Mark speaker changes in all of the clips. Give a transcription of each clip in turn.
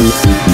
Speaker 1: Música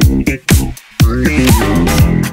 Speaker 1: Thank you.